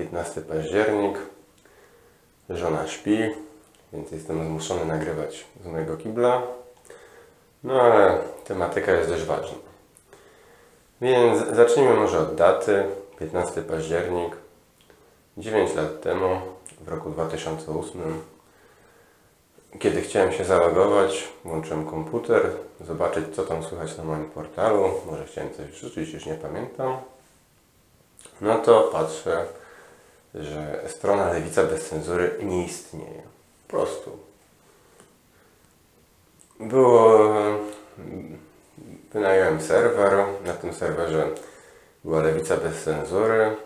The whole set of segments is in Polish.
15 październik. Żona śpi, więc jestem zmuszony nagrywać z mojego kibla. No ale tematyka jest dość ważna. Więc zacznijmy może od daty. 15 październik. 9 lat temu, w roku 2008, kiedy chciałem się zalogować, włączyłem komputer, zobaczyć co tam słychać na moim portalu. Może chciałem coś wrzucić, już nie pamiętam. No to patrzę, że strona Lewica bez cenzury nie istnieje. Po prostu. Było. Wynająłem serwer. Na tym serwerze była Lewica bez cenzury.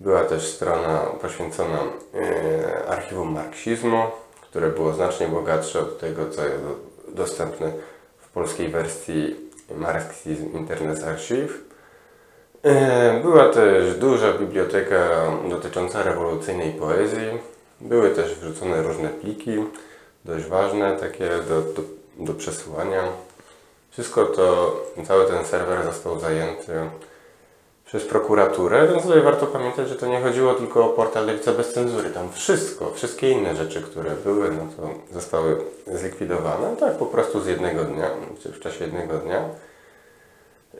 Była też strona poświęcona e, archiwum marksizmu, które było znacznie bogatsze od tego, co jest dostępne w polskiej wersji Marxism Internet Archive. E, była też duża biblioteka dotycząca rewolucyjnej poezji. Były też wrzucone różne pliki, dość ważne, takie do, do, do przesyłania. Wszystko to, cały ten serwer został zajęty przez prokuraturę, więc tutaj warto pamiętać, że to nie chodziło tylko o portal Lewica bez cenzury. Tam wszystko, wszystkie inne rzeczy, które były, no to zostały zlikwidowane, tak po prostu z jednego dnia, czy w czasie jednego dnia.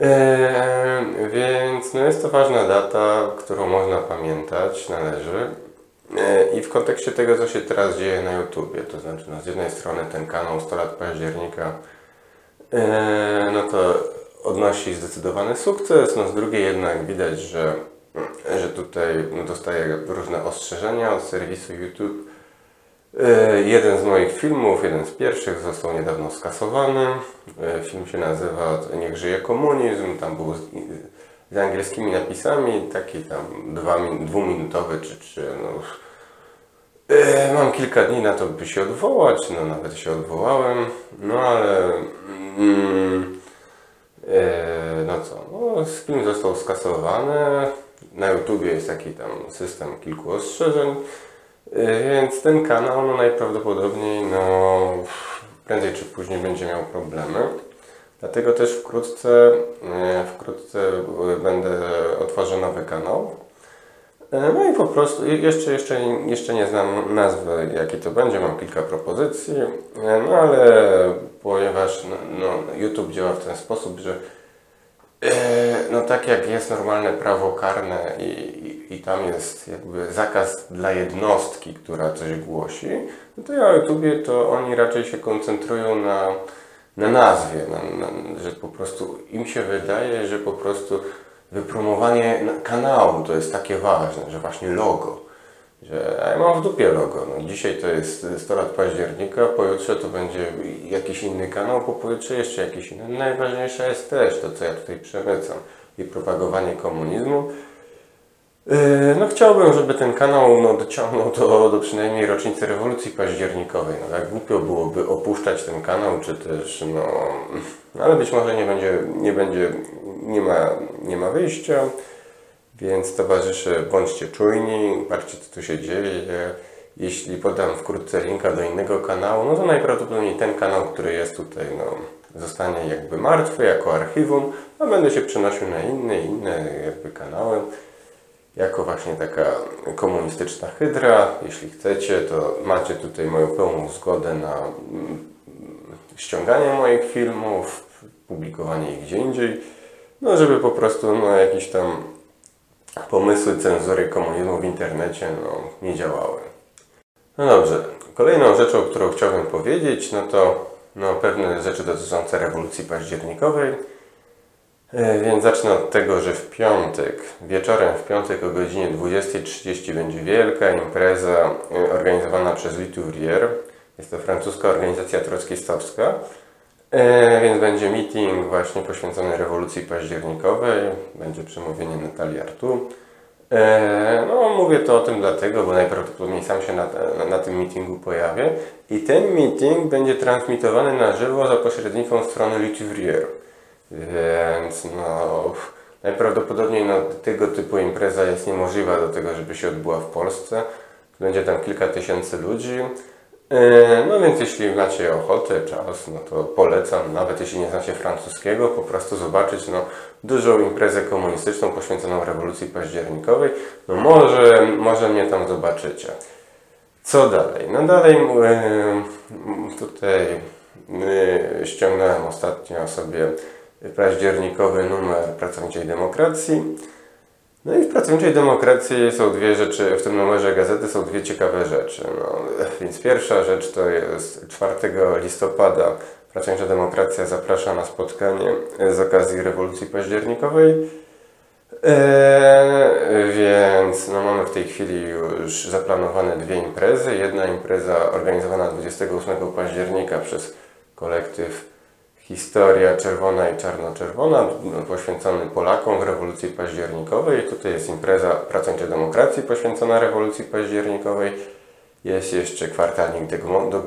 Eee, więc no jest to ważna data, którą można pamiętać, należy. Eee, I w kontekście tego, co się teraz dzieje na YouTubie, to znaczy no, z jednej strony ten kanał 100 lat października, eee, no to odnosi zdecydowany sukces, no z drugiej jednak widać, że, że tutaj dostaje różne ostrzeżenia od serwisu YouTube. E, jeden z moich filmów, jeden z pierwszych, został niedawno skasowany. E, film się nazywa Niech żyje komunizm. Tam był z, z angielskimi napisami, taki tam dwa, dwuminutowy czy, no, e, Mam kilka dni na to, by się odwołać, no nawet się odwołałem, no ale mm, no co, no, film został skasowany, na YouTubie jest taki tam system kilku ostrzeżeń, więc ten kanał no najprawdopodobniej no, prędzej czy później będzie miał problemy. Dlatego też wkrótce, y, wkrótce będę otworzę nowy kanał. No i po prostu, jeszcze, jeszcze, jeszcze nie znam nazwy, jaki to będzie, mam kilka propozycji, no ale ponieważ no, no, YouTube działa w ten sposób, że no tak jak jest normalne prawo karne i, i, tam jest jakby zakaz dla jednostki, która coś głosi, no to ja o YouTubie to oni raczej się koncentrują na, na nazwie, na, na, że po prostu im się wydaje, że po prostu wypromowanie kanału to jest takie ważne, że właśnie logo że ja mam w dupie logo. No, dzisiaj to jest 100 lat października, pojutrze to będzie jakiś inny kanał, po pojutrze jeszcze jakiś inny. Najważniejsze jest też to, co ja tutaj przemycam i propagowanie komunizmu. Yy, no chciałbym, żeby ten kanał no, dociągnął do, do przynajmniej rocznicy rewolucji październikowej. No, tak głupio byłoby opuszczać ten kanał, czy też no... Ale być może nie będzie, nie będzie, nie ma, nie ma wyjścia. Więc towarzysze, bądźcie czujni, patrzcie co tu się dzieje. Jeśli podam wkrótce linka do innego kanału, no to najprawdopodobniej ten kanał, który jest tutaj, no, zostanie jakby martwy jako archiwum, a będę się przenosił na inne, inne jakby kanały. Jako właśnie taka komunistyczna hydra. Jeśli chcecie, to macie tutaj moją pełną zgodę na mm, ściąganie moich filmów, publikowanie ich gdzie indziej. No, żeby po prostu no, jakiś tam pomysły cenzury komunizmu w internecie no, nie działały. No dobrze, kolejną rzeczą, którą chciałbym powiedzieć, no to no, pewne rzeczy dotyczące rewolucji październikowej. E, więc zacznę od tego, że w piątek, wieczorem w piątek o godzinie 20.30 będzie wielka impreza e, organizowana przez Litouvrier. Jest to francuska organizacja trockistowska. E, więc będzie meeting właśnie poświęcony rewolucji październikowej. Będzie przemówienie Natalii Artu. No, mówię to o tym dlatego, bo najprawdopodobniej sam się na, na, na, tym meetingu pojawię. I ten meeting będzie transmitowany na żywo za pośrednictwem strony Lutivrier. Więc no, najprawdopodobniej no, tego typu impreza jest niemożliwa do tego, żeby się odbyła w Polsce. Będzie tam kilka tysięcy ludzi. E, No więc jeśli macie ochotę, czas, no to polecam, nawet jeśli nie znacie francuskiego, po prostu zobaczyć no, dużą imprezę komunistyczną poświęconą rewolucji październikowej. No może, może mnie tam zobaczycie. Co dalej? No dalej e, tutaj e, ściągnąłem ostatnio sobie październikowy numer Pracowniczej Demokracji. No i w Pracowniczej Demokracji są dwie rzeczy, w tym numerze gazety są dwie ciekawe rzeczy. No, więc pierwsza rzecz to jest 4 listopada Pracownicza Demokracja zaprasza na spotkanie z okazji rewolucji październikowej. Eee, więc no, mamy w tej chwili już zaplanowane dwie imprezy. Jedna impreza organizowana 28 października przez kolektyw Historia Czerwona i Czarno-Czerwona, no, poświęcony Polakom w rewolucji październikowej. Tutaj jest impreza Pracowniczej Demokracji poświęcona rewolucji październikowej. Jest jeszcze kwartalnik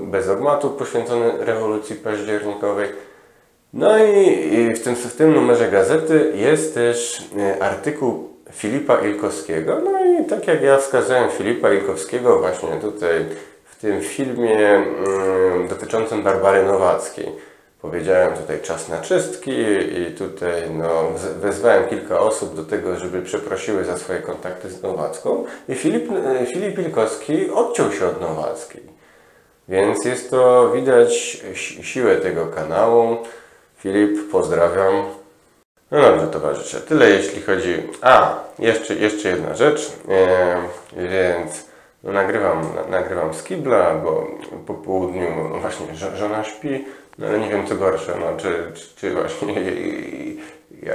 bez dogmatu poświęcony rewolucji październikowej. No i, w, tym, w tym numerze gazety jest też e, artykuł Filipa Ilkowskiego. No i tak jak ja wskazałem Filipa Ilkowskiego właśnie tutaj w tym filmie mm, dotyczącym Barbary Nowackiej. Powiedziałem tutaj czas na czystki i tutaj no, wezwałem kilka osób do tego, żeby przeprosiły za swoje kontakty z Nowacką i Filip, e, Filip odciął się od Nowackiej. Więc jest to widać si- siłę tego kanału. Filip, pozdrawiam. No dobrze, towarzysze, tyle jeśli chodzi. A, jeszcze, jeszcze jedna rzecz. E, więc no, nagrywam, na, nagrywam z kibla, bo po południu właśnie żo- żona śpi, no nie wiem co gorsze, no, czy, czy, czy właśnie ja,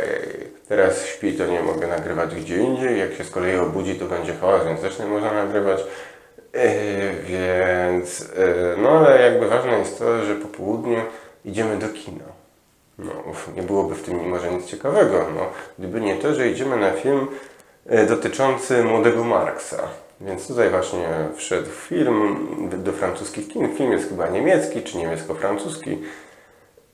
teraz śpi, to nie mogę nagrywać gdzie indziej. Jak się z kolei obudzi, to będzie hałas, więc też nie można nagrywać. E, więc, e, no ale jakby ważne jest to, że po południu idziemy do kina. No, uf, nie byłoby w tym może nic ciekawego, no, gdyby nie to, że idziemy na film e, dotyczący młodego Marksa. Więc tutaj właśnie wszedł film do, francuskich kin. Film jest chyba niemiecki czy niemiecko-francuski.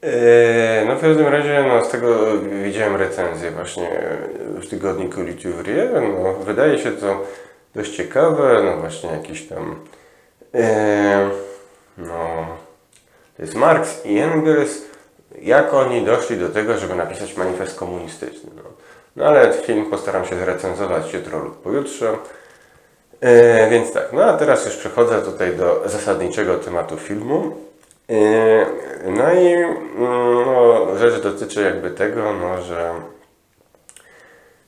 E, No w każdym razie no, z tego widziałem recenzję właśnie w tygodniku Lituvrier. No, wydaje się to dość ciekawe, no właśnie jakiś tam e, no to jest Marx i Engels, jak oni doszli do tego, żeby napisać manifest komunistyczny. No, no ale film postaram się zrecenzować jutro lub pojutrze. E, więc tak, no a teraz już przechodzę tutaj do zasadniczego tematu filmu. E, no i mm, no, rzecz dotyczy jakby tego, no, że,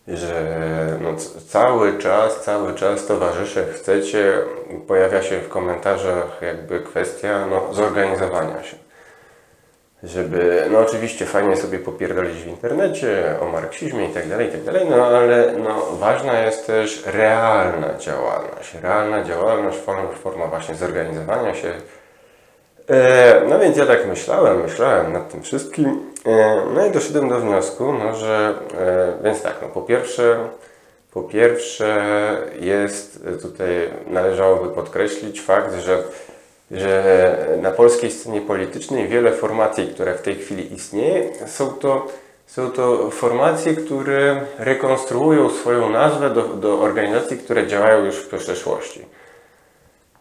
że no, cały czas, cały czas towarzysze chcecie, pojawia się w komentarzach jakby kwestia no, zorganizowania się żeby, no oczywiście fajnie sobie popierdolić w internecie o marksizmie i tak dalej, i tak dalej, no ale no, ważna jest też realna działalność, realna działalność, forma, forma właśnie zorganizowania się. E, no więc ja tak myślałem, myślałem nad tym wszystkim, e, no i doszedłem do wniosku, no że, e, więc tak, no po pierwsze, po pierwsze jest tutaj, należałoby podkreślić fakt, że że na polskiej scenie politycznej wiele formacji, które w tej chwili istnieje, są to, są to formacje, które rekonstruują swoją nazwę do, do organizacji, które działają już w przeszłości.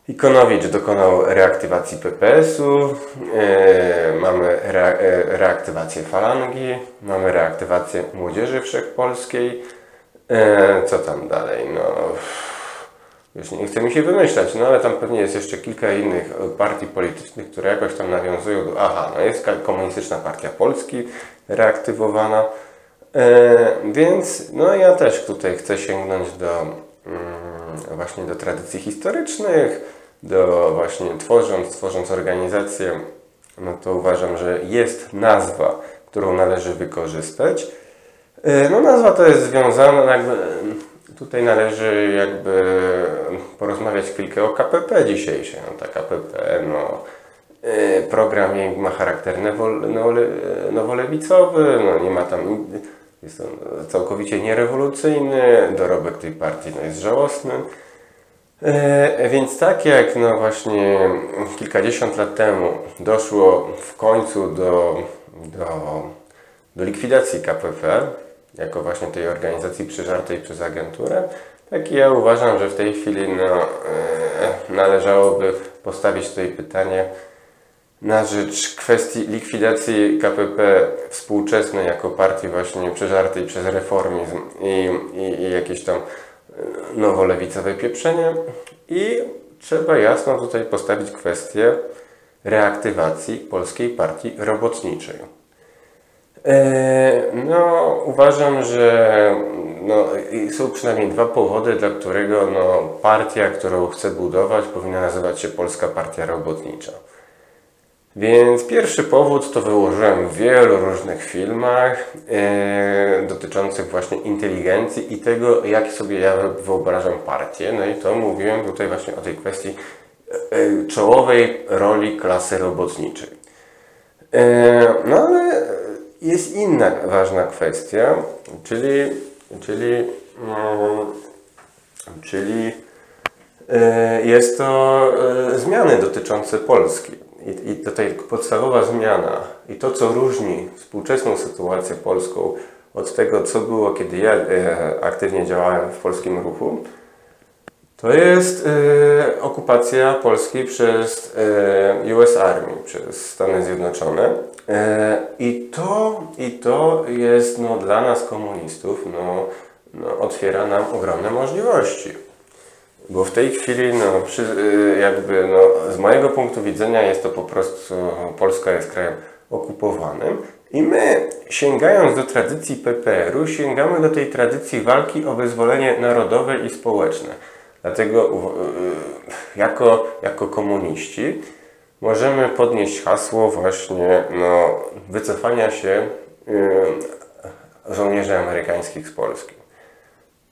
Ikonowicz dokonał reaktywacji PPS-u, e, mamy rea, e, reaktywację falangi, mamy reaktywację Młodzieży Wszechpolskiej. E, co tam dalej? No, już nie chce mi się wymyślać, no ale tam pewnie jest jeszcze kilka innych e, partii politycznych, które jakoś tam nawiązują do... Aha, no jest Komunistyczna Partia Polski reaktywowana, e, więc no ja też tutaj chcę sięgnąć do mm, właśnie do tradycji historycznych, do właśnie tworząc, tworząc organizację, no to uważam, że jest nazwa, którą należy wykorzystać. E, No nazwa to jest związana jakby... Tutaj należy jakby porozmawiać chwilkę o KPP dzisiejszej. No, ta KPP, no, y, program ma charakter nowolewicowy, no, nie ma tam, jest on całkowicie nierewolucyjny, dorobek tej partii no, jest żałosny. E, Więc tak jak no właśnie kilkadziesiąt lat temu doszło w końcu do, do, do likwidacji KPP, jako właśnie tej organizacji przeżartej przez agenturę, tak ja uważam, że w tej chwili no, e, należałoby postawić tutaj pytanie na rzecz kwestii likwidacji KPP współczesnej jako partii właśnie przeżartej przez reformizm i, i, i jakieś tam nowolewicowe pieprzenie i trzeba jasno tutaj postawić kwestię reaktywacji Polskiej Partii Robotniczej. E, no, uważam, że no, są przynajmniej dwa powody, dla którego no, partia, którą chcę budować, powinna nazywać się Polska Partia Robotnicza. Więc pierwszy powód to wyłożyłem w wielu różnych filmach e, dotyczących właśnie inteligencji i tego, jak sobie ja wyobrażam partię. No i to mówiłem tutaj właśnie o tej kwestii e czołowej roli klasy robotniczej. No ale jest inna ważna kwestia, czyli, czyli, mm, czyli e, jest to e, zmiany dotyczące Polski. I, I tutaj podstawowa zmiana i to, co różni współczesną sytuację polską od tego, co było, kiedy ja e, aktywnie działałem w polskim ruchu, to jest e, okupacja Polski przez e, US Army, przez Stany Zjednoczone. E, I, to, I to jest no, dla nas komunistów, no, no, otwiera nam ogromne możliwości. Bo w tej chwili, no, przy, y, jakby, no, z mojego punktu widzenia jest to po prostu, Polska jest krajem okupowanym i my, sięgając do tradycji PPR-u, sięgamy do tej tradycji walki o wyzwolenie narodowe i społeczne. Dlatego y, jako, jako komuniści możemy podnieść hasło właśnie no, wycofania się y, żołnierzy amerykańskich z Polski.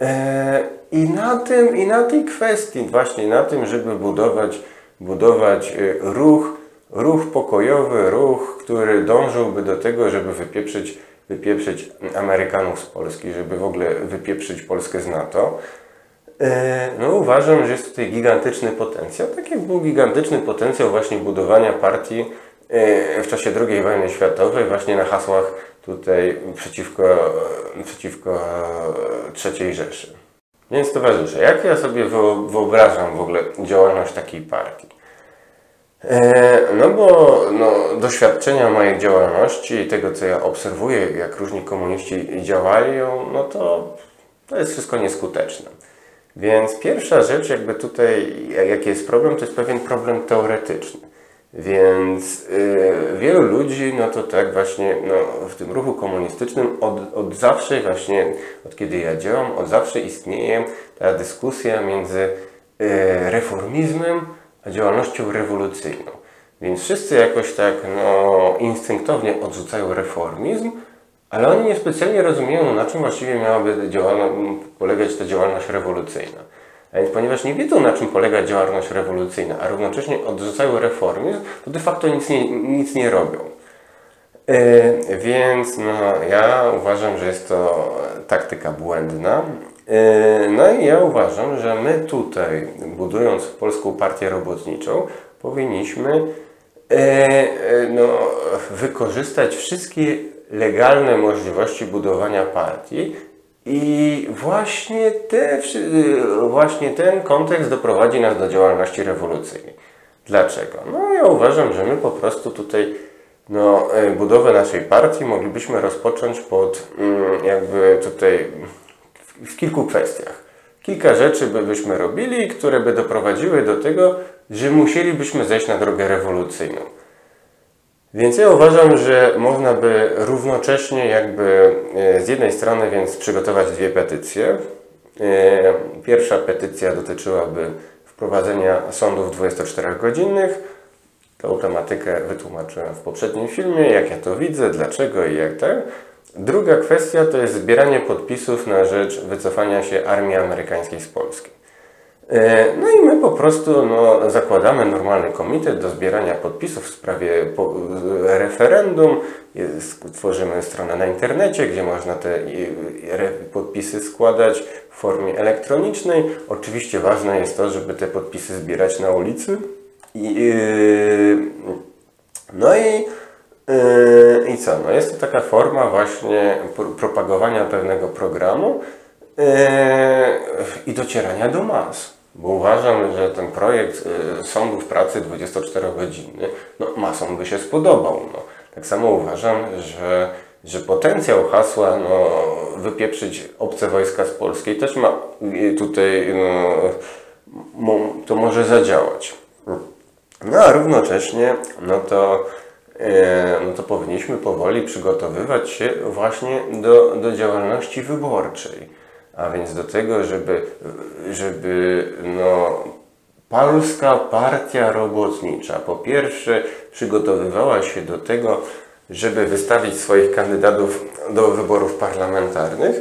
E, I na tym, i na tej kwestii, właśnie na tym, żeby budować, budować e, ruch, ruch pokojowy, ruch, który dążyłby do tego, żeby wypieprzyć, wypieprzyć Amerykanów z Polski, żeby w ogóle wypieprzyć Polskę z NATO. E, no uważam, że jest tutaj gigantyczny potencjał, tak jak był gigantyczny potencjał właśnie budowania partii w czasie II wojny światowej, właśnie na hasłach tutaj przeciwko, przeciwko III Rzeszy. Więc towarzysze, jak ja sobie wyobrażam w ogóle działalność takiej partii? E, no bo no, doświadczenia mojej działalności i tego, co ja obserwuję, jak różni komuniści działają, no to, to jest wszystko nieskuteczne. Więc pierwsza rzecz, jakby tutaj, jaki jest problem, to jest pewien problem teoretyczny. Więc y, wielu ludzi, no to tak właśnie no, w tym ruchu komunistycznym od, od zawsze właśnie, od kiedy ja działam, od zawsze istnieje ta dyskusja między y, reformizmem a działalnością rewolucyjną. Więc wszyscy jakoś tak no, instynktownie odrzucają reformizm, ale oni niespecjalnie rozumieją, na czym właściwie miałaby polegać ta działalność rewolucyjna. A więc ponieważ nie wiedzą, na czym polega działalność rewolucyjna, a równocześnie odrzucają reformizm, to de facto nic nie, nic nie robią. Yy, więc no, ja uważam, że jest to taktyka błędna. Yy, no i ja uważam, że my tutaj, budując Polską Partię Robotniczą, powinniśmy yy, no, wykorzystać wszystkie legalne możliwości budowania partii i właśnie, te, właśnie ten kontekst doprowadzi nas do działalności rewolucyjnej. Dlaczego? No ja uważam, że my po prostu tutaj no, e, budowę naszej partii moglibyśmy rozpocząć pod mm, jakby tutaj w kilku kwestiach. Kilka rzeczy by byśmy robili, które by doprowadziły do tego, że musielibyśmy zejść na drogę rewolucyjną. Więc ja uważam, że można by równocześnie jakby e, z jednej strony więc przygotować dwie petycje. E, pierwsza petycja dotyczyłaby wprowadzenia sądów 24-godzinnych. Tą tematykę wytłumaczyłem w poprzednim filmie, jak ja to widzę, dlaczego i jak tak. Druga kwestia to jest zbieranie podpisów na rzecz wycofania się armii amerykańskiej z Polski. E, no i my po prostu no, zakładamy normalny komitet do zbierania podpisów w sprawie referendum. Jest, tworzymy stronę na internecie, gdzie można te podpisy składać w formie elektronicznej. Oczywiście ważne jest to, żeby te podpisy zbierać na ulicy. I, yy, no i i co? No jest to taka forma właśnie propagowania pewnego programu i docierania do mas. Bo uważam, że ten projekt y, sądów pracy 24-godzinny, no masom by się spodobał. No. Tak samo uważam, że, że potencjał hasła no, wypieprzyć obce wojska z Polskiej też ma y, tutaj, no, to może zadziałać. No a równocześnie, no to, e, no to powinniśmy powoli przygotowywać się właśnie do, do działalności wyborczej. A więc do tego, żeby, żeby no, Polska Partia Robotnicza po pierwsze przygotowywała się do tego, żeby wystawić swoich kandydatów do wyborów parlamentarnych,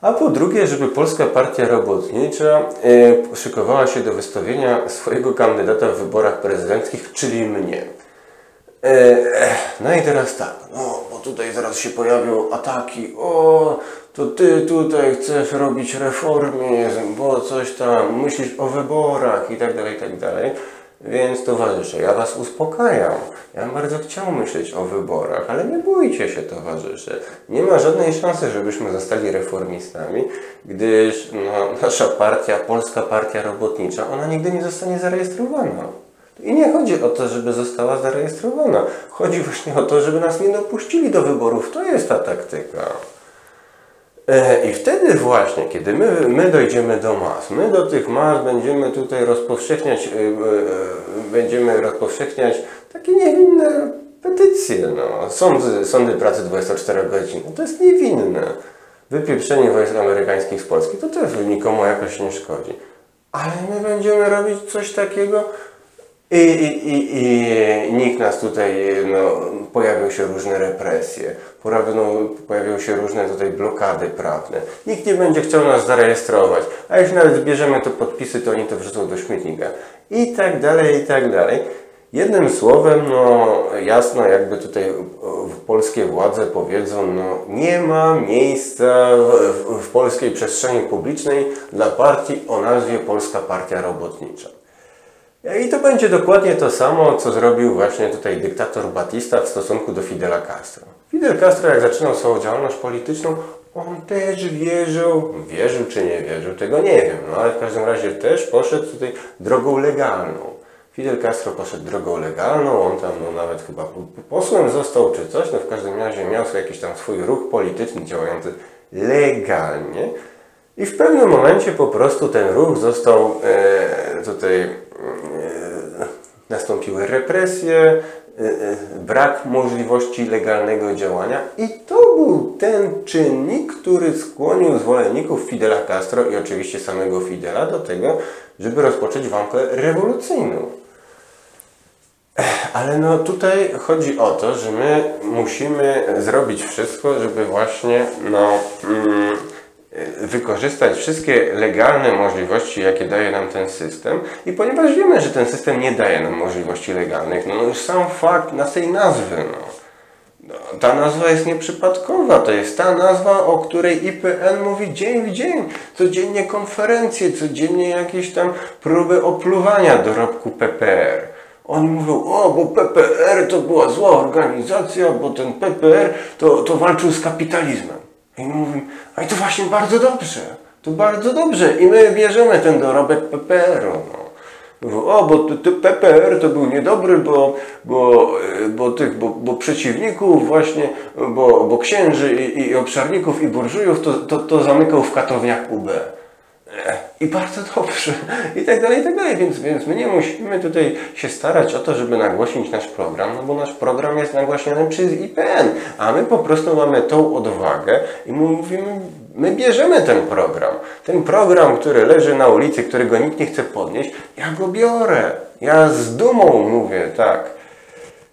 a po drugie, żeby Polska Partia Robotnicza e, szykowała się do wystawienia swojego kandydata w wyborach prezydenckich, czyli mnie. E, no i teraz tak, no bo tutaj zaraz się pojawią ataki, o, to ty tutaj chcesz robić reformizm, bo coś tam, myślisz o wyborach i tak dalej, i tak dalej. Więc towarzysze, ja Was uspokajam. Ja bardzo chciał myśleć o wyborach, ale nie bójcie się, towarzysze. Nie ma żadnej szansy, żebyśmy zostali reformistami, gdyż no, nasza partia, Polska Partia Robotnicza, ona nigdy nie zostanie zarejestrowana. I nie chodzi o to, żeby została zarejestrowana. Chodzi właśnie o to, żeby nas nie dopuścili do wyborów. To jest ta taktyka. E, I wtedy właśnie, kiedy my, my dojdziemy do mas, my do tych mas będziemy tutaj rozpowszechniać, e, e, będziemy rozpowszechniać takie niewinne petycje. No. Sądy, sądy pracy 24 godziny, to jest niewinne. Wypieprzenie wojsk amerykańskich z Polski, to też nikomu jakoś nie szkodzi. Ale my będziemy robić coś takiego, i, i, i, I nikt nas tutaj, no, pojawią się różne represje, pojawią, pojawią się różne tutaj blokady prawne. Nikt nie będzie chciał nas zarejestrować, a jeśli nawet zbierzemy te podpisy, to oni to wrzucą do śmietnika. I tak dalej, i tak dalej. Jednym słowem, no jasno, jakby tutaj polskie władze powiedzą, no nie ma miejsca w, w polskiej przestrzeni publicznej dla partii o nazwie Polska Partia Robotnicza. I to będzie dokładnie to samo, co zrobił właśnie tutaj dyktator Batista w stosunku do Fidela Castro. Fidel Castro, jak zaczynał swoją działalność polityczną, on też wierzył, wierzył czy nie wierzył, tego nie wiem, no ale w każdym razie też poszedł tutaj drogą legalną. Fidel Castro poszedł drogą legalną, on tam no, nawet chyba posłem został czy coś, no w każdym razie miał jakiś tam swój ruch polityczny działający legalnie i w pewnym momencie po prostu ten ruch został e, tutaj nastąpiły represje, y, brak możliwości legalnego działania i to był ten czynnik, który skłonił zwolenników Fidela Castro i oczywiście samego Fidela do tego, żeby rozpocząć walkę rewolucyjną. Ale no tutaj chodzi o to, że my musimy zrobić wszystko, żeby właśnie no, mm, wykorzystać wszystkie legalne możliwości, jakie daje nam ten system i ponieważ wiemy, że ten system nie daje nam możliwości legalnych, no, no już sam fakt na tej nazwy, no, no, ta nazwa jest nieprzypadkowa, to jest ta nazwa, o której IPN mówi dzień w dzień, codziennie konferencje, codziennie jakieś tam próby opluwania dorobku PPR. Oni mówią, o, bo PPR to była zła organizacja, bo ten PPR to, to walczył z kapitalizmem. I mówimy, a to właśnie bardzo dobrze, to bardzo dobrze i my bierzemy ten dorobek PPR-u. No. O, bo PPR to był niedobry, bo, bo, bo tych bo, bo przeciwników właśnie, bo, bo księży i, i obszarników i burżujów to, to, to zamykał w katowniach UB. I bardzo dobrze. I tak dalej, i tak dalej. Więc, więc my nie musimy tutaj się starać o to, żeby nagłośnić nasz program, no bo nasz program jest nagłaśniany przez IPN, a my po prostu mamy tą odwagę i mówimy, my bierzemy ten program. Ten program, który leży na ulicy, którego nikt nie chce podnieść, ja go biorę. Ja z dumą mówię, tak.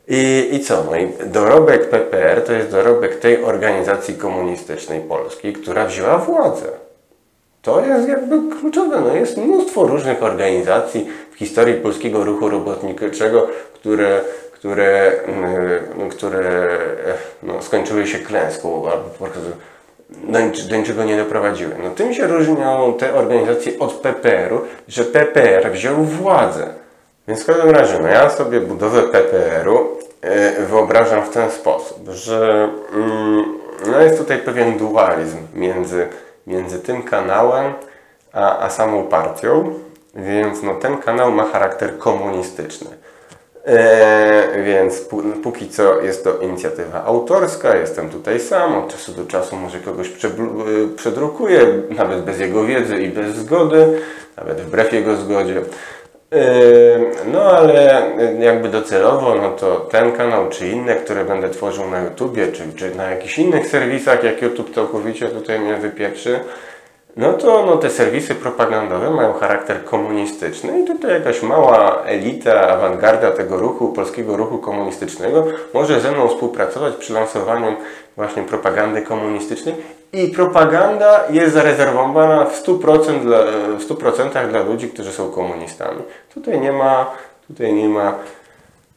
I, I co? No i dorobek PPR to jest dorobek tej organizacji komunistycznej Polski, która wzięła władzę. To jest jakby kluczowe. No jest mnóstwo różnych organizacji w historii polskiego ruchu robotniczego, które, które, mm, które no, skończyły się klęską albo po prostu do niczego nie doprowadziły. No, tym się różnią te organizacje od PPR-u, że PPR wziął władzę. Więc w każdym razie, no ja sobie budowę PPR-u e, wyobrażam w ten sposób, że mm, no jest tutaj pewien dualizm między między tym kanałem a, a samą partią. Więc no, ten kanał ma charakter komunistyczny. E, więc póki co jest to inicjatywa autorska, jestem tutaj sam, od czasu do czasu może kogoś przedrukuję, nawet bez jego wiedzy i bez zgody, nawet wbrew jego zgodzie. No ale jakby docelowo, no to ten kanał czy inne, które będę tworzył na YouTubie, czy, czy na jakichś innych serwisach, jak YouTube całkowicie tutaj mnie wypieprzy, no to no, te serwisy propagandowe mają charakter komunistyczny i tutaj jakaś mała elita, awangarda tego ruchu, polskiego ruchu komunistycznego może ze mną współpracować przy lansowaniu właśnie propagandy komunistycznej. I propaganda jest zarezerwowana w 100% dla, w 100% dla ludzi, którzy są komunistami. Tutaj nie ma, tutaj nie ma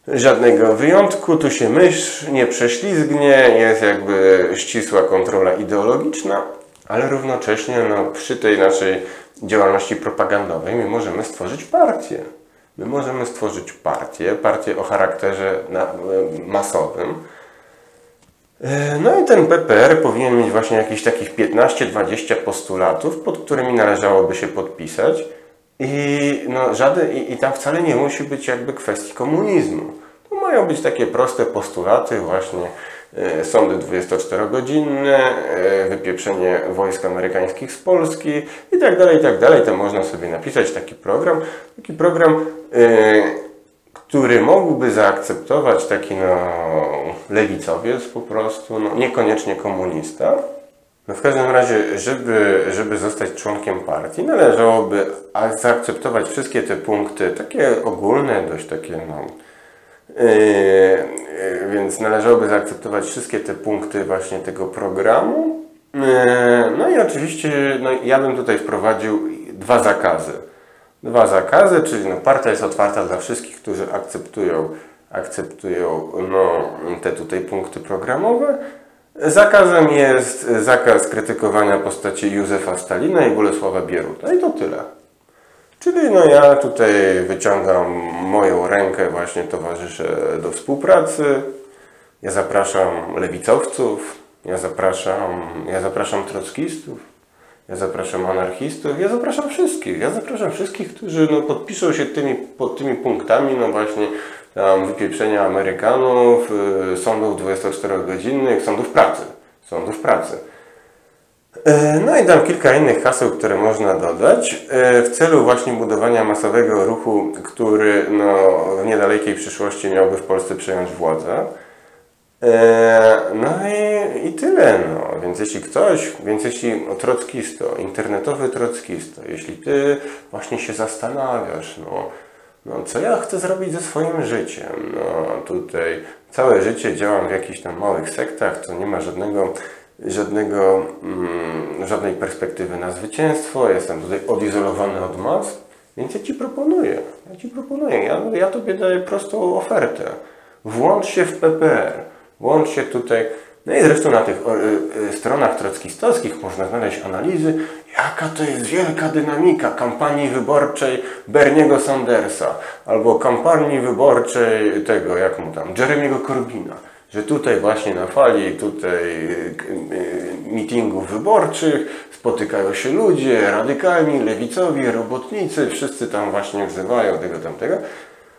żadnego wyjątku, tu się myśl nie prześlizgnie, jest jakby ścisła kontrola ideologiczna, ale równocześnie no, przy tej naszej działalności propagandowej my możemy stworzyć partię. My możemy stworzyć partię, partię o charakterze masowym, E, no i ten PPR powinien mieć właśnie jakieś takich 15-20 postulatów, pod którymi należałoby się podpisać. I, no, żaden, i, I tam wcale nie musi być jakby kwestii komunizmu. To mają być takie proste postulaty właśnie e, sądy 24-godzinne, e, wypieprzenie wojsk amerykańskich z Polski i tak dalej, i tak dalej. To można sobie napisać taki program. Taki program który mógłby zaakceptować taki no, lewicowiec po prostu, no, niekoniecznie komunista. No w każdym razie, żeby, żeby zostać członkiem partii, należałoby zaakceptować wszystkie te punkty, takie ogólne, dość takie, no, więc należałoby zaakceptować wszystkie te punkty właśnie tego programu. Yy, no i oczywiście, no, ja bym tutaj wprowadził dwa zakazy dwa zakazy, czyli no, partia jest otwarta dla wszystkich, którzy akceptują, akceptują no, te tutaj punkty programowe. Zakazem jest zakaz krytykowania postaci Józefa Stalina i Bolesława Bieruta. I to tyle. Czyli no ja tutaj wyciągam moją rękę, właśnie towarzyszę do współpracy. Ja zapraszam lewicowców, ja zapraszam, ja zapraszam trockistów, ja zapraszam anarchistów, ja zapraszam wszystkich. Ja zapraszam wszystkich, którzy no, podpiszą się tymi, pod tymi punktami, no właśnie tam wypieprzenia Amerykanów, y, sądów 24-godzinnych, sądów pracy. Sądów pracy. E, no i dam kilka innych haseł, które można dodać e, w celu właśnie budowania masowego ruchu, który no, w niedalekiej przyszłości miałby w Polsce przejąć władzę. E, no i, i tyle, no. Więc jeśli ktoś, więc jeśli no, trockisto, internetowy trockisto, jeśli ty właśnie się zastanawiasz, no, no co ja chcę zrobić ze swoim życiem, no tutaj całe życie działam w jakichś tam małych sektach, to nie ma żadnego, żadnego, mm, żadnej perspektywy na zwycięstwo, jestem tutaj odizolowany od mas, więc ja Ci proponuję, ja Ci proponuję, ja, ja Tobie daję prostą ofertę. Włącz się w PPR. Włącz się tutaj. No i zresztą na tych y, y, stronach trockistowskich można znaleźć analizy, jaka to jest wielka dynamika kampanii wyborczej Berniego Sandersa albo kampanii wyborczej tego, jak mu tam, Jeremiego Corbina. Że tutaj właśnie na fali tutaj y, meetingów wyborczych spotykają się ludzie radykalni, lewicowi, robotnicy, wszyscy tam właśnie wzywają tego tamtego.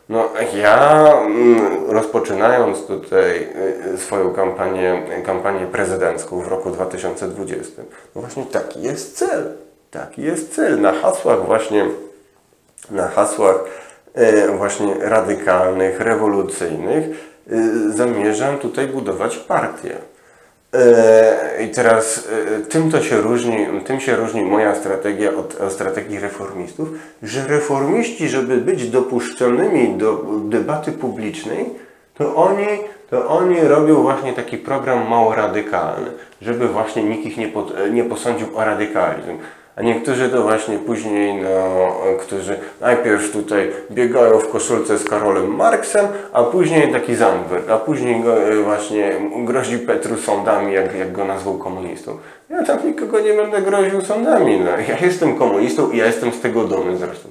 No, ja mm, rozpoczynając tutaj y, swoją kampanię, kampanię prezydencką w roku 2020, no właśnie taki jest cel. Taki jest cel. Na hasłach właśnie, na hasłach y, właśnie radykalnych, rewolucyjnych y, zamierzam tutaj budować partię. E, I teraz e, tym to się różni, tym się różni moja strategia od, od strategii reformistów, że reformiści, żeby być dopuszczonymi do debaty publicznej, to oni, to oni robią właśnie taki program mało radykalny, żeby właśnie nikt ich nie, pod, nie posądził o radykalizm. A niektórzy to właśnie później, no, którzy najpierw tutaj biegają w koszulce z Karolem Marksem, a później taki Zandberg, a później go e, właśnie grozi Petru sądami, jak, jak go nazwał komunistą. Ja tam nikogo nie będę groził sądami. No. Ja jestem komunistą i ja jestem z tego dumny zresztą.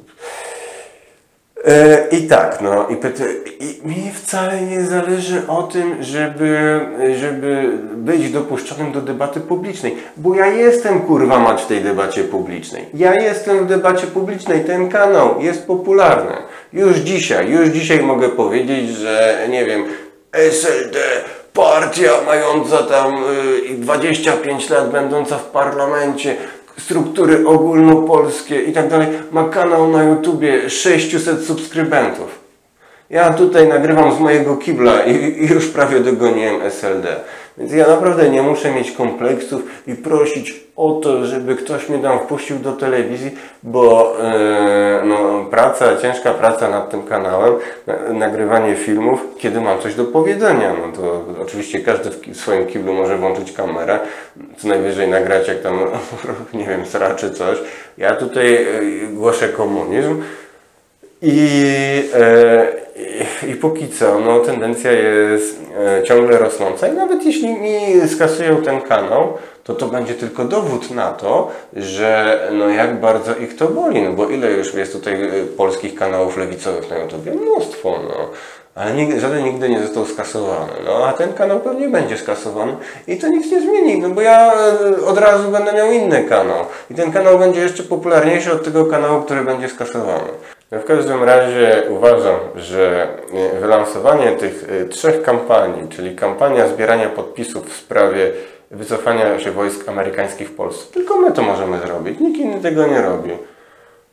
E, I tak, no i, pyta, i mi wcale nie zależy o tym, żeby, żeby być dopuszczonym do debaty publicznej, bo ja jestem kurwa mać w tej debacie publicznej. Ja jestem w debacie publicznej, ten kanał jest popularny. Już dzisiaj, już dzisiaj mogę powiedzieć, że nie wiem, SLD, partia mająca tam y, 25 lat, będąca w parlamencie, struktury ogólnopolskie i tak dalej, ma kanał na YouTubie 600 subskrybentów. Ja tutaj nagrywam z mojego kibla i, i już prawie dogoniłem SLD. Więc ja naprawdę nie muszę mieć kompleksów i prosić o to, żeby ktoś mnie tam wpuścił do telewizji, bo yy, no, praca, ciężka praca nad tym kanałem, na, nagrywanie filmów, kiedy mam coś do powiedzenia. No to oczywiście każdy w swoim kiblu może włączyć kamerę, co najwyżej nagrać jak tam, nie wiem, sra czy coś. Ja tutaj yy, głoszę komunizm. I, e, i, I póki co, no, tendencja jest e, ciągle rosnąca i nawet jeśli mi skasują ten kanał, to to będzie tylko dowód na to, że no jak bardzo ich to boli, no bo ile już jest tutaj e, polskich kanałów lewicowych na YouTube? Mnóstwo, no. Ale nigdy, żaden nigdy nie został skasowany. No a ten kanał pewnie będzie skasowany i to nic nie zmieni, no bo ja e, od razu będę miał inny kanał. I ten kanał będzie jeszcze popularniejszy od tego kanału, który będzie skasowany. W każdym razie uważam, że e, wylansowanie tych e, trzech kampanii, czyli kampania zbierania podpisów w sprawie wycofania się wojsk amerykańskich w Polsce, tylko my to możemy zrobić, nikt inny tego nie robi.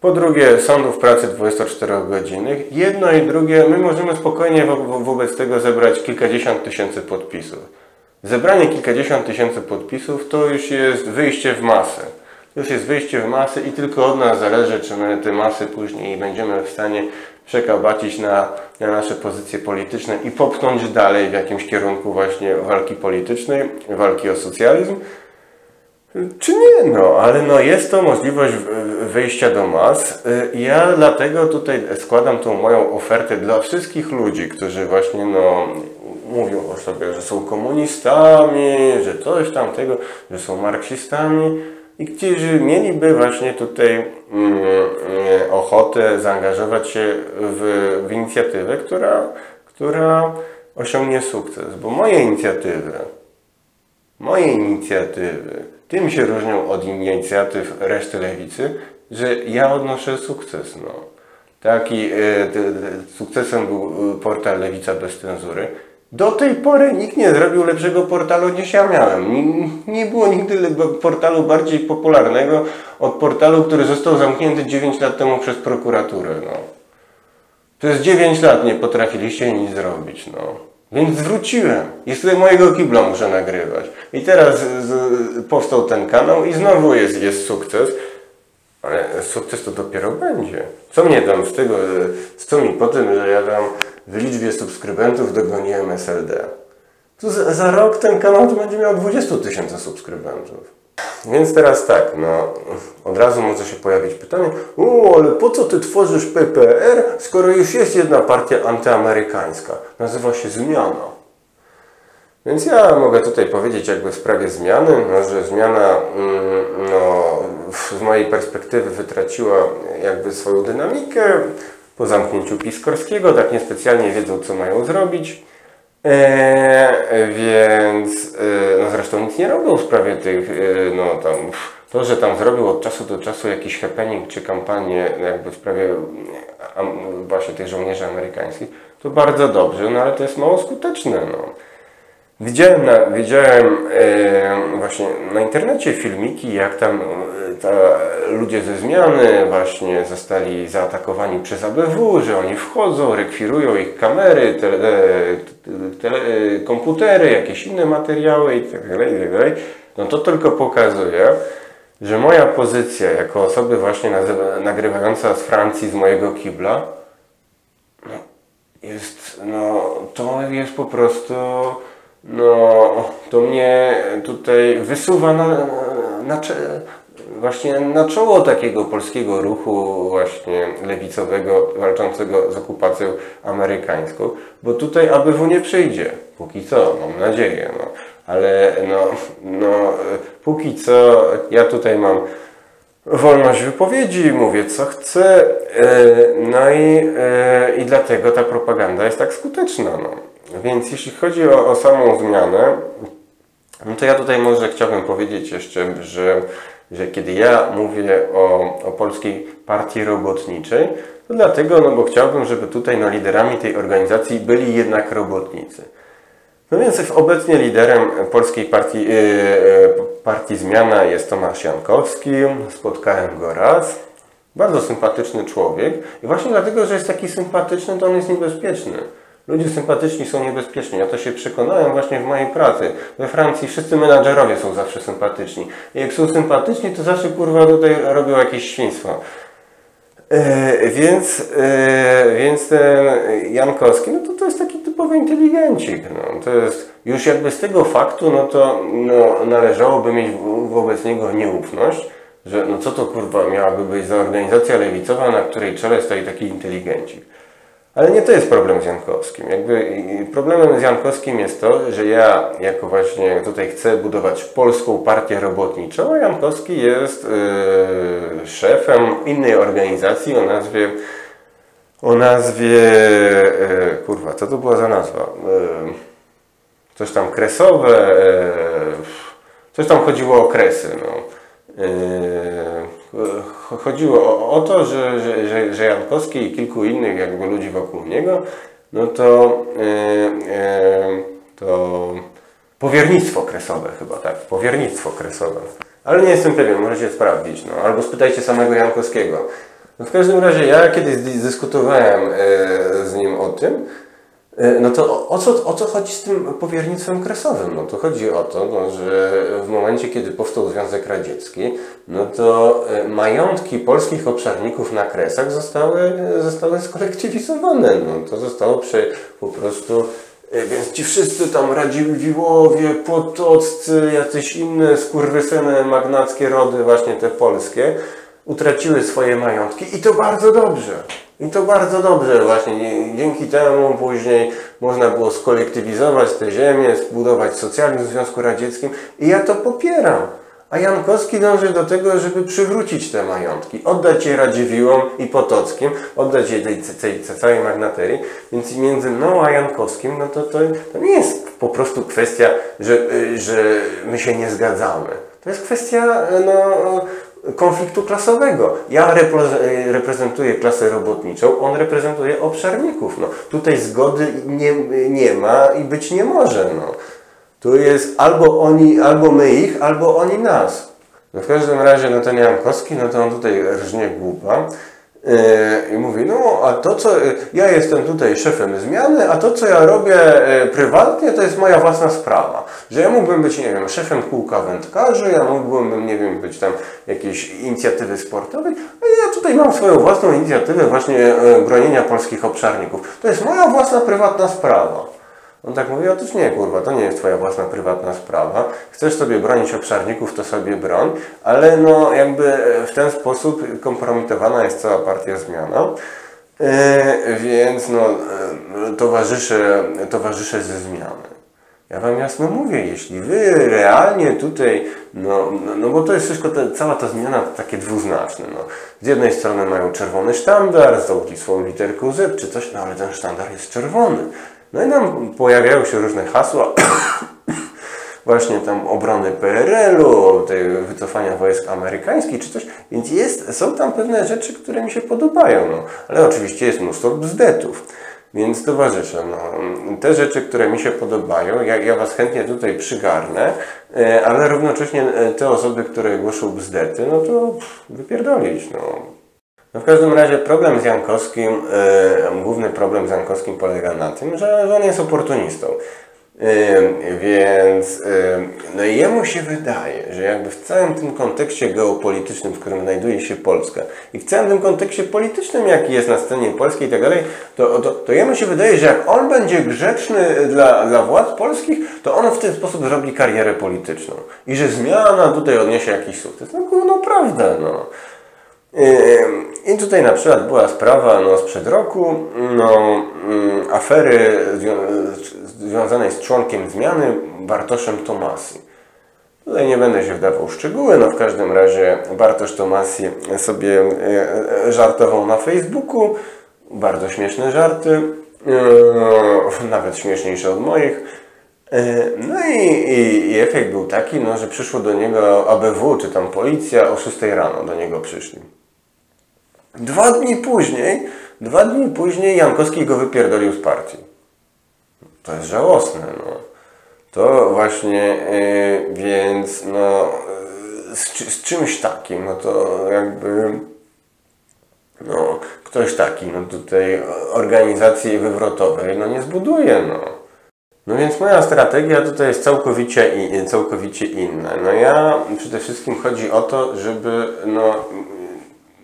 Po drugie, sądów pracy 24-godzinnych. Jedno i drugie, my możemy spokojnie wo wobec tego zebrać kilkadziesiąt tysięcy podpisów. Zebranie kilkadziesiąt tysięcy podpisów to już jest wyjście w masę już jest wyjście w masy i tylko od nas zależy, czy my te masy później będziemy w stanie przekabacić na, na nasze pozycje polityczne i popchnąć dalej w jakimś kierunku właśnie walki politycznej, walki o socjalizm. Czy nie? No, ale no jest to możliwość wyjścia do mas. Ja dlatego tutaj składam tą moją ofertę dla wszystkich ludzi, którzy właśnie no, mówią o sobie, że są komunistami, że coś tamtego, że są marksistami i którzy mieliby właśnie tutaj mm, mm, ochotę zaangażować się w, w inicjatywę, która, która osiągnie sukces. Bo moje inicjatywy, moje inicjatywy tym się różnią od inicjatyw reszty lewicy, że ja odnoszę sukces. No. Taki y, sukcesem był e, portal Lewica bez cenzury. Do tej pory nikt nie zrobił lepszego portalu niż ja miałem. Nie, było nigdy portalu bardziej popularnego od portalu, który został zamknięty 9 lat temu przez prokuraturę. No. Przez 9 lat nie potrafiliście nic zrobić. No. Więc zwróciłem. I z mojego kibla muszę nagrywać. I teraz z, powstał ten kanał i znowu jest, jest sukces. Ale sukces to dopiero będzie. Co mnie tam z tego, co mi po tym, że ja tam w liczbie subskrybentów dogoniłem SLD. Za, za rok ten kanał to będzie miał 20 tysięcy subskrybentów. Więc teraz tak, no, od razu może się pojawić pytanie, o, ale po co ty tworzysz PPR, skoro już jest jedna partia antyamerykańska? Nazywa się Zmiana. Więc ja mogę tutaj powiedzieć jakby w sprawie zmiany, no, że zmiana mm, no, z mojej perspektywy wytraciła jakby swoją dynamikę po zamknięciu Piskorskiego, tak niespecjalnie wiedzą co mają zrobić. E, więc e, no zresztą nic nie robią w sprawie tych, e, no tam, to, że tam zrobił od czasu do czasu jakiś happening czy kampanię jakby w sprawie właśnie tych żołnierzy amerykańskich, to bardzo dobrze, no ale to jest mało skuteczne, no. Widziałem, na, widziałem e, właśnie na internecie filmiki, jak tam ta, ludzie ze zmiany właśnie zostali zaatakowani przez ABW, że oni wchodzą, rekwirują ich kamery, tele, tele, komputery, jakieś inne materiały itd., tak. Tak no to tylko pokazuje, że moja pozycja jako osoby właśnie nagrywająca z Francji, z mojego kibla, no, jest, no, to jest po prostu no, to mnie tutaj wysuwa na, na, właśnie na czoło takiego polskiego ruchu właśnie lewicowego walczącego z okupacją amerykańską, bo tutaj ABW nie przyjdzie, póki co, mam nadzieję, no. ale no, no, póki co ja tutaj mam wolność wypowiedzi, mówię co chcę, no i, i dlatego ta propaganda jest tak skuteczna. No. Więc jeśli chodzi o, o samą zmianę, no to ja tutaj może chciałbym powiedzieć jeszcze, że, że kiedy ja mówię o, o Polskiej Partii Robotniczej, to dlatego, no bo chciałbym, żeby tutaj no, liderami tej organizacji byli jednak robotnicy. No więc obecnie liderem Polskiej Partii, yy, partii Zmiana jest Tomasz Jankowski. Spotkałem go raz. Bardzo sympatyczny człowiek. I właśnie dlatego, że jest taki sympatyczny, to on jest niebezpieczny. Ludzie sympatyczni są niebezpieczni. Ja to się przekonałem właśnie w mojej pracy. We Francji wszyscy menadżerowie są zawsze sympatyczni. I jak są sympatyczni, to zawsze kurwa tutaj robią jakieś świństwo. E, więc, e, więc ten Jankowski, no to, to jest taki typowy inteligencik. No. To jest już jakby z tego faktu, no to no, należałoby mieć wobec niego nieufność, że no co to kurwa miałaby być za organizacja lewicowa, na której czele stoi taki inteligencik. Ale nie to jest problem z Jankowskim. Jakby problemem z Jankowskim jest to, że ja jako właśnie tutaj chcę budować polską partię robotniczą, a Jankowski jest yy, szefem innej organizacji o nazwie o nazwie yy, kurwa, co to była za nazwa? Yy, coś tam kresowe, coś tam chodziło o kresy. No. Chodziło o, o to, że, że, że, że Jankowski i kilku innych jakby ludzi wokół niego, no to, to powiernictwo kresowe chyba, tak, powiernictwo kresowe. Ale nie jestem pewien, możecie sprawdzić, no. albo spytajcie samego Jankowskiego. No w każdym razie ja kiedyś dyskutowałem z nim o tym, E, no to o co, o co chodzi z tym powiernictwem kresowym? No to chodzi o to, no, że w momencie, kiedy powstał Związek Radziecki, no to e, majątki polskich obszarników na Kresach zostały, zostały skolektywizowane. No, to zostało prze, po prostu e, więc ci wszyscy tam Radziwiłowie, Potoccy, jacyś inne skurwysyny magnackie rody, właśnie te polskie, utraciły swoje majątki i to bardzo dobrze. I to bardzo dobrze właśnie. Dzięki temu później można było skolektywizować te ziemię, zbudować socjalizm w Związku Radzieckim i ja to popieram. A Jankowski dąży do tego, żeby przywrócić te majątki, oddać je Radziwiłom i Potockim, oddać je tej, tej, tej całej magnaterii. Więc między mną a Jankowskim, no to, to, to nie jest po prostu kwestia, że, że my się nie zgadzamy. To jest kwestia no, konfliktu klasowego. Ja reprezentuję klasę robotniczą, on reprezentuje obszarników. No, tutaj zgody nie, nie ma i być nie może. No. Tu jest albo oni, albo my ich, albo oni nas. No w każdym razie no ten Jankowski, no to on tutaj rżnie głupa. E, I mówi, no a to co, ja jestem tutaj szefem zmiany, a to co ja robię e, prywatnie to jest moja własna sprawa. Że ja mógłbym być, nie wiem, szefem kółka wędkarzy, ja mógłbym, nie wiem, być tam jakiejś inicjatywy sportowej, a ja tutaj mam swoją własną inicjatywę właśnie e, bronienia polskich obszarników. To jest moja własna prywatna sprawa. On tak mówi, otóż nie, kurwa, to nie jest Twoja własna prywatna sprawa. Chcesz sobie bronić obszarników, to sobie broń, ale no jakby w ten sposób kompromitowana jest cała partia zmiana. Yy, więc no, yy, towarzysze, towarzysze ze zmiany. Ja Wam jasno mówię, jeśli Wy realnie tutaj, no, no, no bo to jest wszystko, ta, cała ta zmiana to takie dwuznaczne. No. Z jednej strony mają czerwony sztandar, z swoją literką Z czy coś, no ale ten sztandar jest czerwony. No i nam pojawiają się różne hasła, właśnie tam obrony PRL-u, wycofania wojsk amerykańskich czy coś, więc jest, są tam pewne rzeczy, które mi się podobają, no. ale oczywiście jest mnóstwo bzdetów. Więc towarzysze, no, te rzeczy, które mi się podobają, ja, ja Was chętnie tutaj przygarnę, e, ale równocześnie e, te osoby, które głoszą bzdety, no to wypierdolić, no. No w każdym razie problem z Jankowskim, yy, główny problem z Jankowskim polega na tym, że, że on jest oportunistą. Yy, więc yy, no jemu się wydaje, że jakby w całym tym kontekście geopolitycznym, w którym znajduje się Polska i w całym tym kontekście politycznym, jaki jest na scenie polskiej i tak dalej, to, to, to jemu się wydaje, że jak on będzie grzeczny dla, dla władz polskich, to on w ten sposób zrobi karierę polityczną i że zmiana tutaj odniesie jakiś sukces. No, no prawda, no. I tutaj na przykład była sprawa no, sprzed roku no, mm, afery związanej z członkiem zmiany Bartoszem Tomasi. Tutaj nie będę się wdawał w szczegóły, no w każdym razie Bartosz Tomasi sobie e, żartował na Facebooku, bardzo śmieszne żarty, e, nawet śmieszniejsze od moich. E, No i, i, i efekt był taki, no, że przyszło do niego ABW, czy tam policja, o 6 rano do niego przyszli. Dwa dni później, dwa dni później Jankowski go wypierdolił z partii. To jest żałosne, no. To właśnie, yy, więc no, z, z czymś takim, no to jakby, no, ktoś taki, no tutaj organizacji wywrotowej, no nie zbuduje, no. No więc moja strategia tutaj jest całkowicie, całkowicie inna. No ja przede wszystkim chodzi o to, żeby no,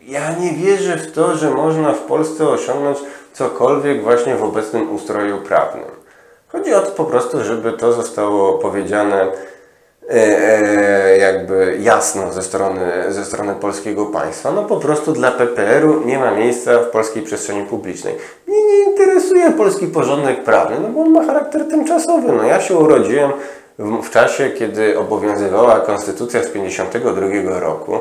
ja nie wierzę w to, że można w Polsce osiągnąć cokolwiek właśnie w obecnym ustroju prawnym. Chodzi o to po prostu, żeby to zostało powiedziane e, e, jakby jasno ze strony, ze strony polskiego państwa. No po prostu dla PPR-u nie ma miejsca w polskiej przestrzeni publicznej. Mnie nie interesuje polski porządek prawny, no bo on ma charakter tymczasowy. No ja się urodziłem w, w czasie, kiedy obowiązywała konstytucja z 52 roku.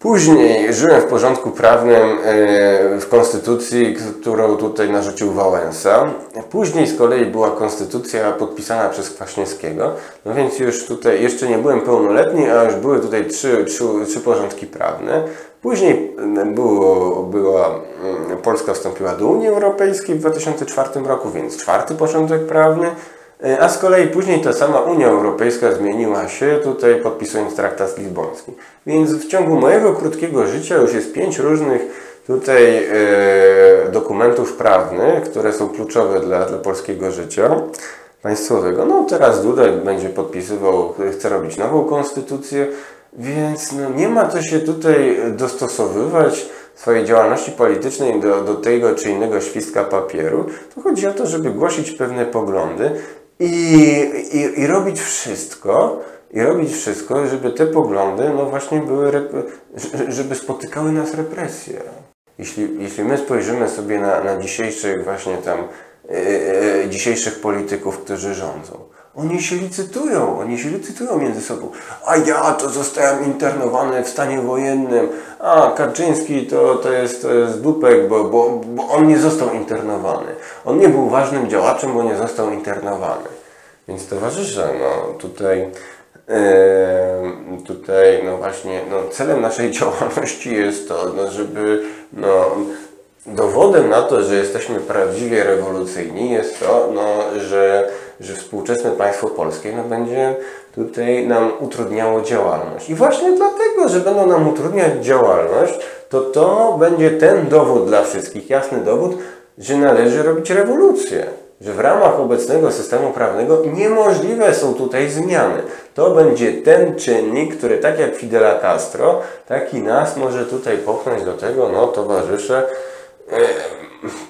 Później żyłem w porządku prawnym e, w konstytucji, którą tutaj narzucił Wałęsa. Później z kolei była konstytucja podpisana przez Kwaśniewskiego. No więc już tutaj jeszcze nie byłem pełnoletni, a już były tutaj trzy, trzy, trzy porządki prawne. Później było, była, mm, Polska wstąpiła do Unii Europejskiej w 2004 roku, więc czwarty porządek prawny. E, A z kolei później ta sama Unia Europejska zmieniła się tutaj podpisując traktat lizboński. Więc w ciągu mojego krótkiego życia już jest pięć różnych tutaj e, dokumentów prawnych, które są kluczowe dla, dla polskiego życia państwowego. No teraz Duda będzie podpisywał, chce robić nową konstytucję, więc no, nie ma co się tutaj dostosowywać swojej działalności politycznej do, do tego czy innego świstka papieru. To chodzi o to, żeby głosić pewne poglądy i, i, i robić wszystko, i robić wszystko, żeby te poglądy, no właśnie były, żeby spotykały nas represje. Jeśli, jeśli my spojrzymy sobie na, na dzisiejszych właśnie tam, e, dzisiejszych polityków, którzy rządzą, oni się licytują, oni się licytują między sobą. A ja to zostałem internowany w stanie wojennym, a Kaczyński to, to, jest, to jest dupek, bo, bo, bo on nie został internowany. On nie był ważnym działaczem, bo nie został internowany. Więc towarzysze, no tutaj, em, tutaj no właśnie, no celem naszej działalności jest to, no żeby, no dowodem na to, że jesteśmy prawdziwie rewolucyjni jest to, no, że, że współczesne państwo polskie no, będzie tutaj nam utrudniało działalność. I właśnie dlatego, że będą nam utrudniać działalność, to to będzie ten dowód dla wszystkich, jasny dowód, że należy robić rewolucję. Że w ramach obecnego systemu prawnego niemożliwe są tutaj zmiany. To będzie ten czynnik, który tak jak Fidela Castro, tak i nas może tutaj popchnąć do tego, no towarzysze,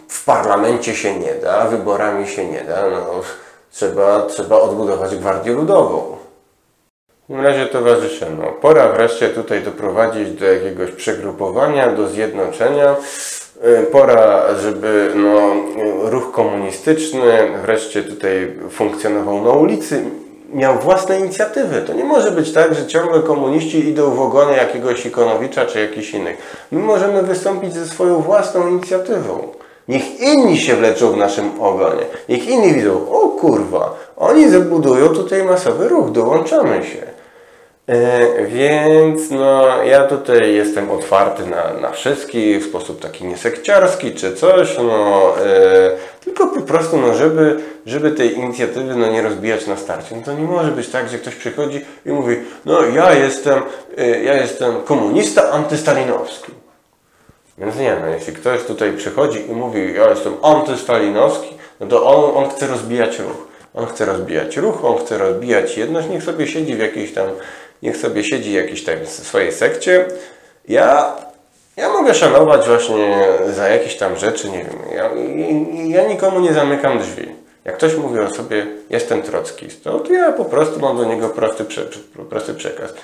w parlamencie się nie da, wyborami się nie da, no, trzeba, trzeba odbudować Gwardię Ludową. W takim razie towarzysze, no, pora wreszcie tutaj doprowadzić do jakiegoś przegrupowania, do zjednoczenia. E, Pora, żeby no, ruch komunistyczny wreszcie tutaj funkcjonował na ulicy, miał własne inicjatywy. To nie może być tak, że ciągle komuniści idą w ogonie jakiegoś Ikonowicza czy jakichś innych. My możemy wystąpić ze swoją własną inicjatywą. Niech inni się wleczą w naszym ogonie. Niech inni widzą, o kurwa, oni zabudują tutaj masowy ruch, dołączamy się. E, Więc no, ja tutaj jestem otwarty na, na wszystkich w sposób taki niesekciarski czy coś, no, e, tylko po prostu, no, żeby, żeby tej inicjatywy no, nie rozbijać na starcie. No, to nie może być tak, że ktoś przychodzi i mówi, no ja jestem, e, ja jestem komunista antystalinowski. Więc nie, no, jeśli ktoś tutaj przychodzi i mówi, ja jestem antystalinowski, no to on, on chce rozbijać ruch. On chce rozbijać ruch, on chce rozbijać jedność, niech sobie siedzi w jakiejś tam, niech sobie siedzi w jakiejś tam swojej sekcie. Ja, ja mogę szanować właśnie za jakieś tam rzeczy, nie wiem, ja, ja nikomu nie zamykam drzwi. Jak ktoś mówi o sobie, jestem trockistą, to ja po prostu mam do niego prosty, prze, prosty przekaz.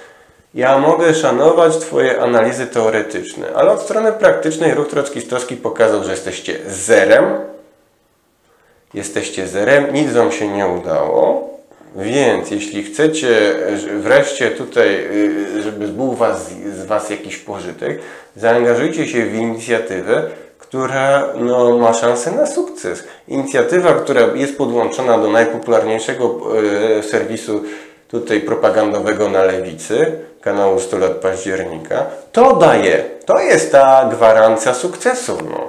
Ja mogę szanować Twoje analizy teoretyczne, ale od strony praktycznej ruch trockistowski pokazał, że jesteście zerem. Jesteście zerem, nic Wam się nie udało. Więc jeśli chcecie że wreszcie tutaj, y, żeby był was, z Was jakiś pożytek, zaangażujcie się w inicjatywę, która no, ma szansę na sukces. Inicjatywa, która jest podłączona do najpopularniejszego e, serwisu tutaj propagandowego na lewicy, kanału 100 lat października, to daje, to jest ta gwarancja sukcesu. No.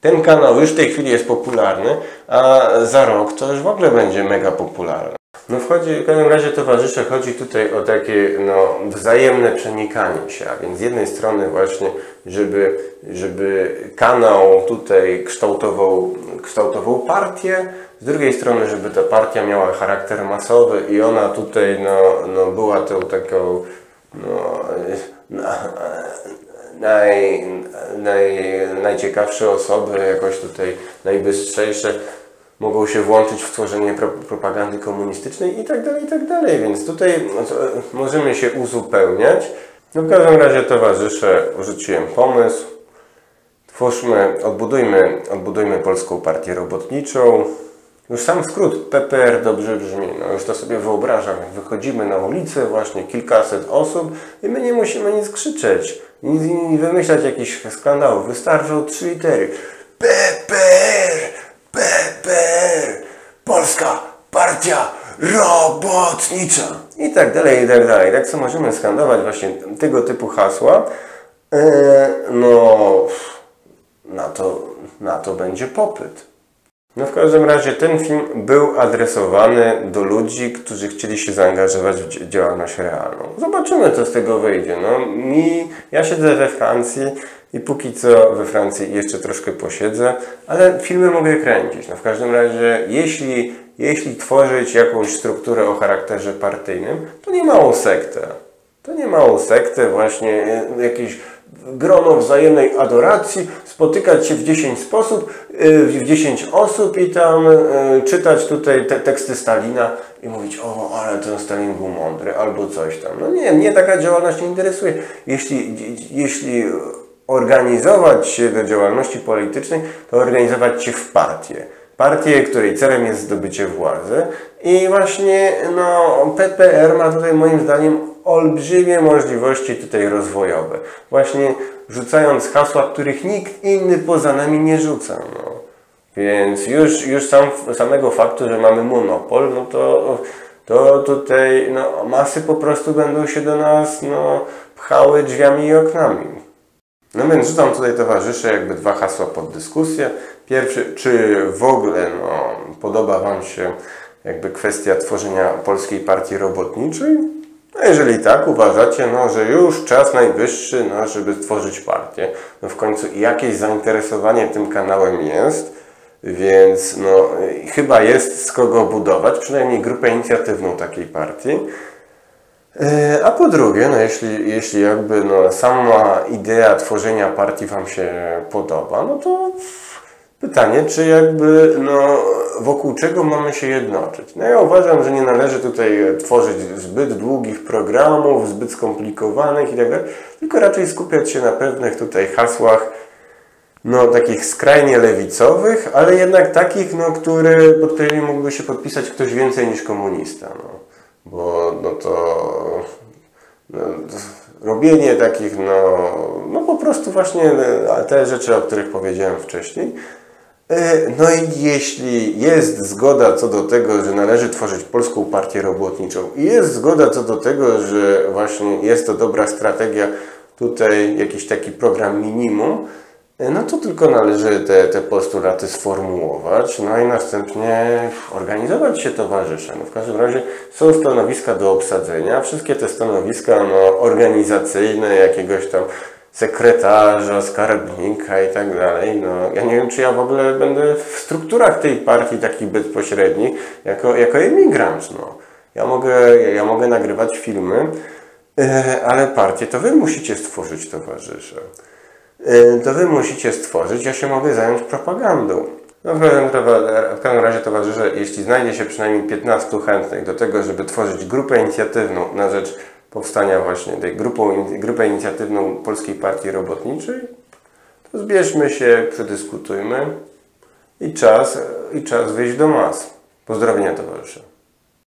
Ten kanał już w tej chwili jest popularny, a za rok to już w ogóle będzie mega popularny. No wchodzi, w każdym razie towarzysze, chodzi tutaj o takie no, wzajemne przenikanie się, a więc z jednej strony właśnie, żeby, żeby kanał tutaj kształtował, kształtował partię, z drugiej strony, żeby ta partia miała charakter masowy i ona tutaj no, no była tą taką no, naj, naj, najciekawsze osoby, jakoś tutaj najbystrzejsze mogą się włączyć w tworzenie pro, propagandy komunistycznej i tak dalej, i tak dalej. Więc tutaj no, możemy się uzupełniać. No w każdym razie towarzysze, rzuciłem pomysł. Twórzmy, odbudujmy, odbudujmy Polską Partię Robotniczą. Już sam skrót PPR dobrze brzmi. No już to sobie wyobrażam. Wychodzimy na ulicę, właśnie kilkaset osób i my nie musimy nic krzyczeć, nic, nic wymyślać jakichś skandałów. Wystarczą trzy litery. PPR! PPR! Polska Partia Robotnicza! I tak dalej, i tak dalej. Tak co możemy skandować właśnie tego typu hasła. E, no, na to, na to będzie popyt. No w każdym razie ten film był adresowany do ludzi, którzy chcieli się zaangażować w działalność realną. Zobaczymy, co z tego wyjdzie. No, mi, ja siedzę we Francji i póki co we Francji jeszcze troszkę posiedzę, ale filmy mogę kręcić. No w każdym razie, jeśli, jeśli tworzyć jakąś strukturę o charakterze partyjnym, to nie małą sektę. To nie małą sektę, właśnie e, jakieś grono wzajemnej adoracji, spotykać się w 10 sposób, y, w 10 osób i tam y, czytać tutaj te teksty Stalina i mówić, o, ale ten Stalin był mądry, albo coś tam. No nie, mnie taka działalność nie interesuje. Jeśli, jeśli organizować się do działalności politycznej, to organizować się w partię. Partię, której celem jest zdobycie władzy i właśnie no, PPR ma tutaj moim zdaniem olbrzymie możliwości tutaj rozwojowe. Właśnie rzucając hasła, których nikt inny poza nami nie rzuca. No. Więc już, już sam, samego faktu, że mamy monopol, no to, to tutaj no, masy po prostu będą się do nas no, pchały drzwiami i oknami. No więc rzucam tutaj towarzysze jakby dwa hasła pod dyskusję. Pierwszy, czy w ogóle no, podoba Wam się jakby kwestia tworzenia Polskiej Partii Robotniczej? No jeżeli tak, uważacie, no, że już czas najwyższy, no, żeby stworzyć partię. No w końcu jakieś zainteresowanie tym kanałem jest, więc no, chyba jest z kogo budować, przynajmniej grupę inicjatywną takiej partii. E, a po drugie, no jeśli, jeśli jakby no, sama idea tworzenia partii Wam się podoba, no to Pytanie, czy jakby, no, wokół czego mamy się jednoczyć? No ja uważam, że nie należy tutaj tworzyć zbyt długich programów, zbyt skomplikowanych i tak dalej, tylko raczej skupiać się na pewnych tutaj hasłach, no, takich skrajnie lewicowych, ale jednak takich, no, które, pod którymi mógłby się podpisać ktoś więcej niż komunista, no. Bo, no to, no, robienie takich, no, no po prostu właśnie te rzeczy, o których powiedziałem wcześniej, E, no i jeśli jest zgoda co do tego, że należy tworzyć Polską Partię Robotniczą i jest zgoda co do tego, że właśnie jest to dobra strategia, tutaj jakiś taki program minimum, e, no to tylko należy te, te postulaty sformułować, no i następnie organizować się towarzysze. No w każdym razie są stanowiska do obsadzenia, wszystkie te stanowiska no, organizacyjne, jakiegoś tam sekretarza, skarbnika i tak dalej. No, ja nie wiem, czy ja w ogóle będę w strukturach tej partii takich bezpośrednich jako, jako emigrant. No. Ja, mogę, ja mogę nagrywać filmy, e, ale partię to Wy musicie stworzyć, towarzysze. E, to Wy musicie stworzyć, ja się mogę zająć propagandą. No, w każdym razie, towarzysze, jeśli znajdzie się przynajmniej 15 chętnych do tego, żeby tworzyć grupę inicjatywną na rzecz powstania właśnie tej grupą, grupę inicjatywną Polskiej Partii Robotniczej, to zbierzmy się, przedyskutujmy i czas, i czas wyjść do mas. Pozdrowienia towarzysze.